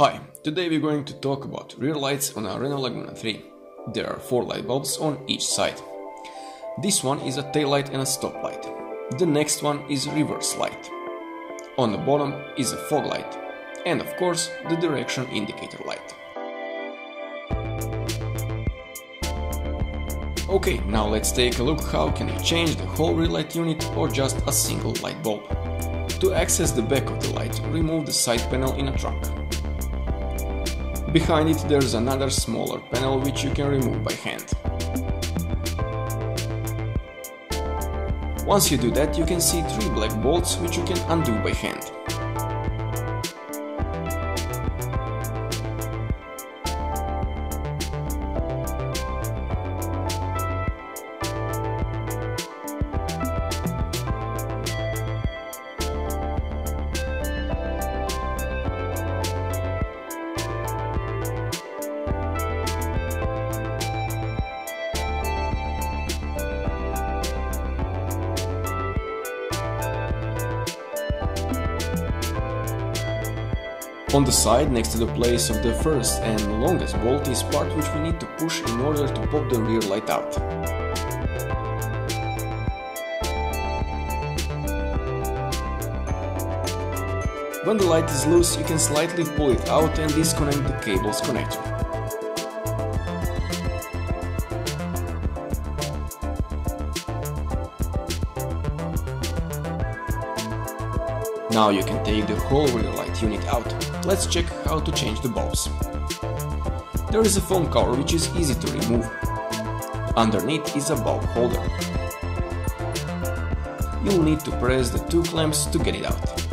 Hi, today we're going to talk about rear lights on a Renault Laguna 3. There are 4 light bulbs on each side. This one is a tail light and a stop light. The next one is reverse light. On the bottom is a fog light. And of course, the direction indicator light. Okay, now let's take a look how can you change the whole rear light unit or just a single light bulb. To access the back of the light, remove the side panel in a trunk. Behind it there's another smaller panel which you can remove by hand. Once you do that you can see three black bolts which you can undo by hand. On the side, next to the place of the first and longest bolt is part which we need to push in order to pop the rear light out. When the light is loose, you can slightly pull it out and disconnect the cable's connector. Now you can take the whole rear light unit out. Let's check how to change the bulbs. There is a foam cover which is easy to remove. Underneath is a bulb holder. You'll need to press the two clamps to get it out.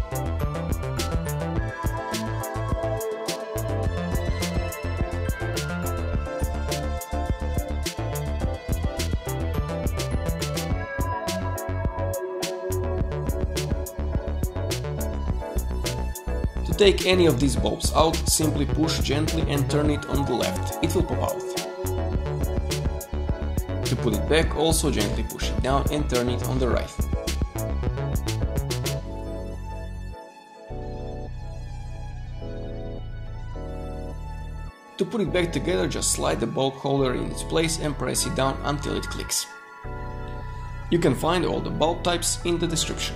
Take any of these bulbs out, simply push gently and turn it on the left, it will pop out. To put it back, also gently push it down and turn it on the right. To put it back together, just slide the bulb holder in its place and press it down until it clicks. You can find all the bulb types in the description.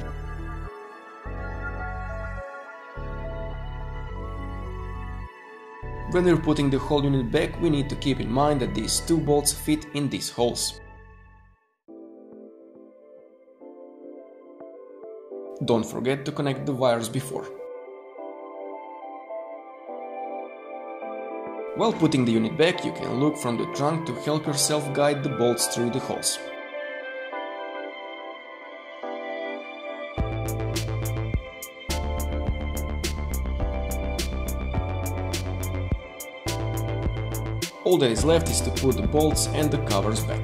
When we're putting the whole unit back, we need to keep in mind that these two bolts fit in these holes. Don't forget to connect the wires before. While putting the unit back, you can look from the trunk to help yourself guide the bolts through the holes. All that is left is to put the bolts and the covers back.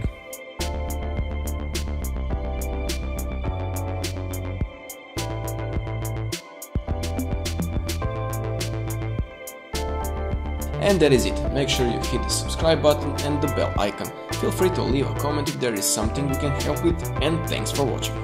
And that is it. Make sure you hit the subscribe button and the bell icon. Feel free to leave a comment if there is something we can help with and thanks for watching.